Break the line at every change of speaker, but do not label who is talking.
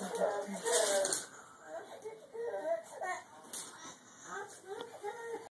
ねえ。